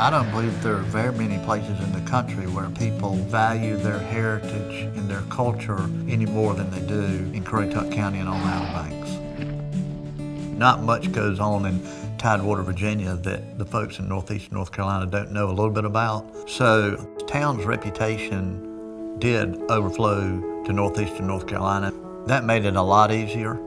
I don't believe there are very many places in the country where people value their heritage and their culture any more than they do in Currituck County and on the Outer Banks. Not much goes on in Tidewater, Virginia that the folks in Northeast North Carolina don't know a little bit about. So Towne's reputation did overflow to Northeastern North Carolina. That made it a lot easier.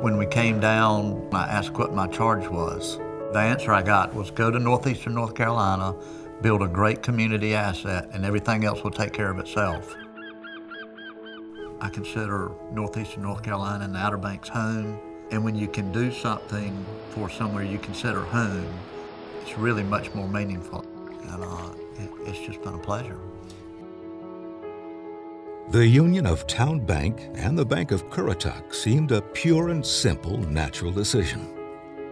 When we came down, I asked what my charge was. The answer I got was go to Northeastern North Carolina, build a great community asset, and everything else will take care of itself. I consider Northeastern North Carolina and the Outer Banks home. And when you can do something for somewhere you consider home, it's really much more meaningful. And uh, it, it's just been a pleasure. The union of TowneBank and the Bank of Currituck seemed a pure and simple natural decision.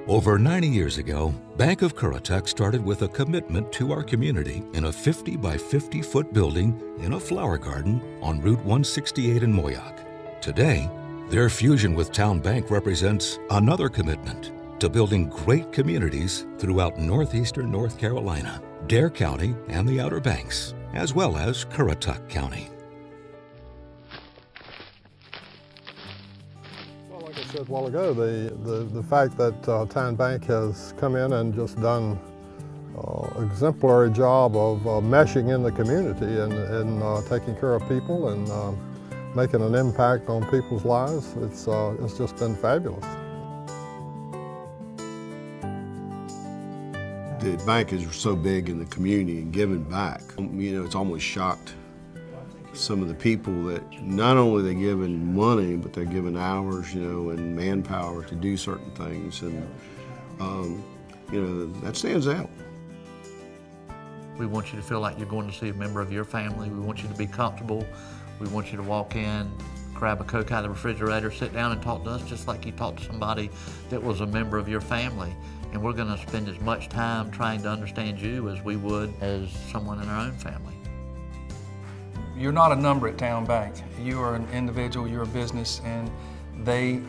Over 90 years ago, Bank of Currituck started with a commitment to our community in a 50 by 50 foot building in a flower garden on Route 168 in Moyock. Today, their fusion with TowneBank represents another commitment to building great communities throughout northeastern North Carolina, Dare County, and the Outer Banks, as well as Currituck County. Said a while ago, the, the, the fact that uh, TowneBank has come in and just done uh, exemplary job of uh, meshing in the community and, and uh, taking care of people and uh, making an impact on people's lives, it's, uh, it's just been fabulous. The bank is so big in the community and giving back. You know, it's almost shocked some of the people that not only they're giving money, but they're giving hours, you know, and manpower to do certain things. And, um, you know, that stands out. We want you to feel like you're going to see a member of your family. We want you to be comfortable. We want you to walk in, grab a Coke out of the refrigerator, sit down and talk to us just like you talk to somebody that was a member of your family. And we're going to spend as much time trying to understand you as we would as someone in our own family. You're not a number at TowneBank. You are an individual, you're a business, and they,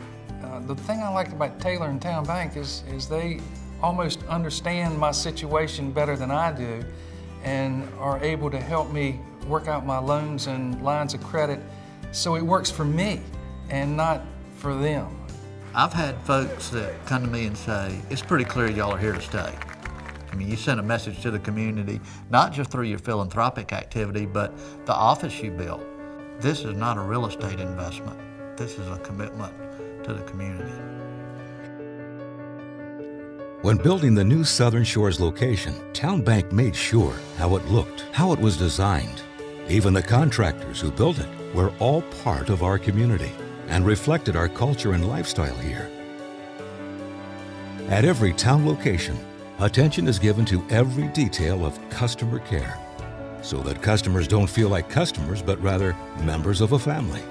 uh, the thing I like about Taylor and TowneBank is, is they almost understand my situation better than I do and are able to help me work out my loans and lines of credit so it works for me and not for them. I've had folks that come to me and say, it's pretty clear y'all are here to stay. I mean, you send a message to the community, not just through your philanthropic activity, but the office you built. This is not a real estate investment. This is a commitment to the community. When building the new Southern Shores location, TowneBank made sure how it looked, how it was designed. Even the contractors who built it were all part of our community and reflected our culture and lifestyle here. At every Towne location, Attention is given to every detail of customer care so that customers don't feel like customers but rather members of a family.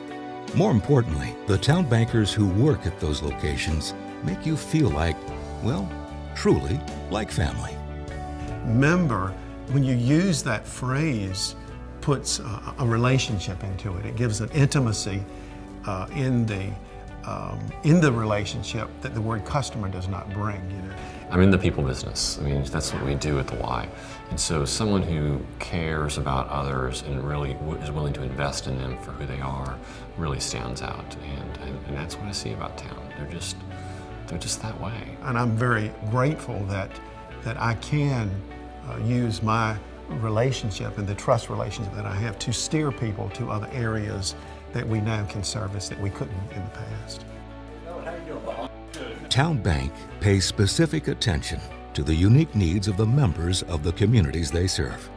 More importantly, the Towne bankers who work at those locations make you feel like, well, truly like family. Member, when you use that phrase, puts a, a relationship into it. It gives an intimacy uh, in the um, in the relationship that the word customer does not bring. You know. I'm in the people business. I mean, that's what we do at the Y. And so someone who cares about others and really is willing to invest in them for who they are really stands out. And, and, and that's what I see about Towne. They're just, they're just that way. And I'm very grateful that, that I can uh, use my relationship and the trust relationship that I have to steer people to other areas that we now can service that we couldn't in the past. TowneBank pays specific attention to the unique needs of the members of the communities they serve.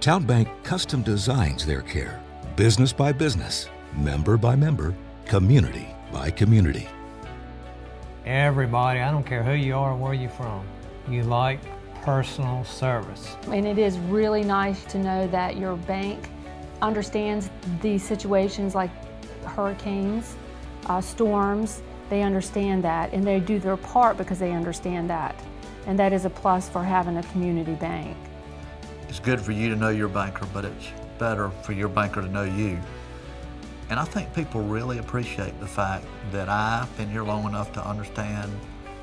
TowneBank custom designs their care, business by business, member by member, community by community. Everybody, I don't care who you are or where you're from, you like personal service. And it is really nice to know that your bank understands these situations like hurricanes, uh, storms, they understand that and they do their part because they understand that. And that is a plus for having a community bank. It's good for you to know your banker, but it's better for your banker to know you. And I think people really appreciate the fact that I've been here long enough to understand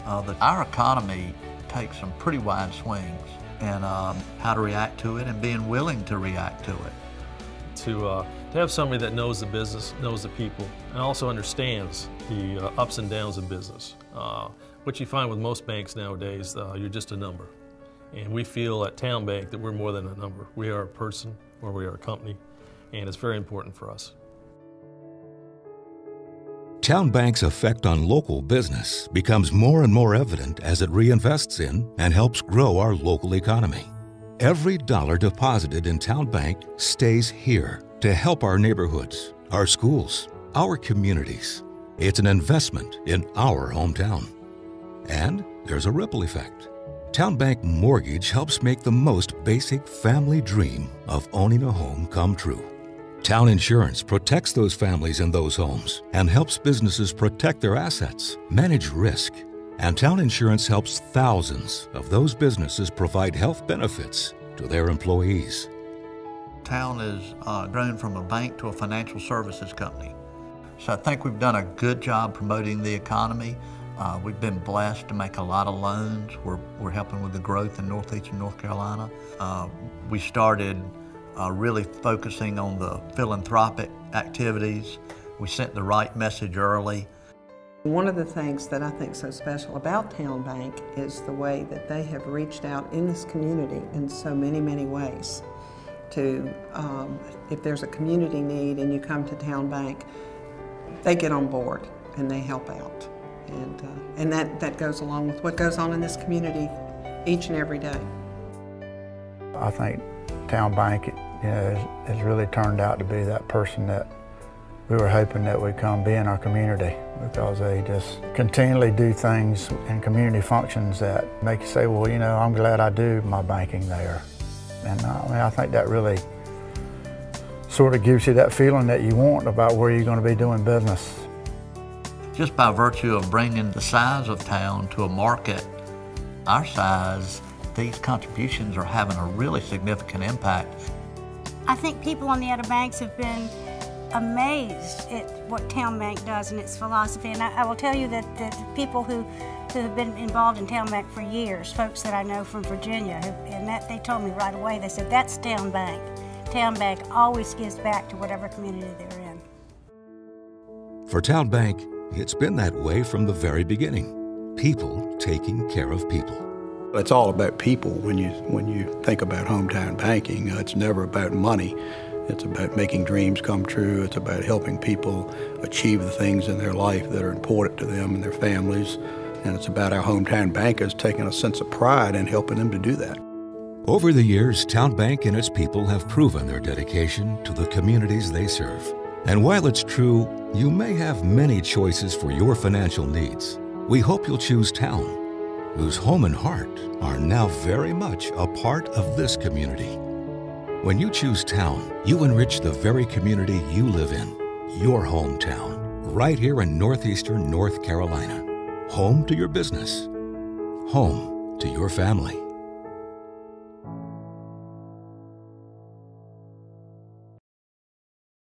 uh, that our economy takes some pretty wide swings and um, how to react to it and being willing to react to it. To, uh, to have somebody that knows the business, knows the people, and also understands the uh, ups and downs of business. Uh, what you find with most banks nowadays, uh, you're just a number. And we feel at TowneBank that we're more than a number. We are a person or we are a company, and it's very important for us. TowneBank's effect on local business becomes more and more evident as it reinvests in and helps grow our local economy. Every dollar deposited in TowneBank stays here to help our neighborhoods, our schools, our communities. It's an investment in our hometown. And there's a ripple effect. TowneBank Mortgage helps make the most basic family dream of owning a home come true. Towne Insurance protects those families and those homes and helps businesses protect their assets, manage risk. And Towne Insurance helps thousands of those businesses provide health benefits to their employees. Towne has uh, grown from a bank to a financial services company. So I think we've done a good job promoting the economy. Uh, we've been blessed to make a lot of loans. We're, we're helping with the growth in northeastern North Carolina. Uh, we started uh, really focusing on the philanthropic activities. We sent the right message early. One of the things that I think so special about TowneBank is the way that they have reached out in this community in so many, many ways. To, um, if there's a community need and you come to TowneBank, they get on board and they help out. And, uh, and that, that goes along with what goes on in this community each and every day. I think TowneBank you know, has, has really turned out to be that person that we were hoping that would come be in our community because they just continually do things in community functions that make you say, well, you know, I'm glad I do my banking there. And uh, I mean, I think that really sort of gives you that feeling that you want about where you're going to be doing business. Just by virtue of bringing the size of Towne to a market our size, these contributions are having a really significant impact. I think people on the Outer Banks have been amazed at what TowneBank does and its philosophy. And I, I will tell you that the people who, who have been involved in TowneBank for years, folks that I know from Virginia, who, and that they told me right away, they said, that's TowneBank. Town Bank always gives back to whatever community they're in. For TowneBank, it's been that way from the very beginning. People taking care of people. It's all about people when you when you think about hometown banking. Uh, it's never about money. It's about making dreams come true. It's about helping people achieve the things in their life that are important to them and their families. And it's about our hometown bankers taking a sense of pride in helping them to do that. Over the years, TowneBank and its people have proven their dedication to the communities they serve. And while it's true, you may have many choices for your financial needs, we hope you'll choose Towne, whose home and heart are now very much a part of this community. When you choose Towne, you enrich the very community you live in, your hometown, right here in northeastern North Carolina. Home to your business, home to your family.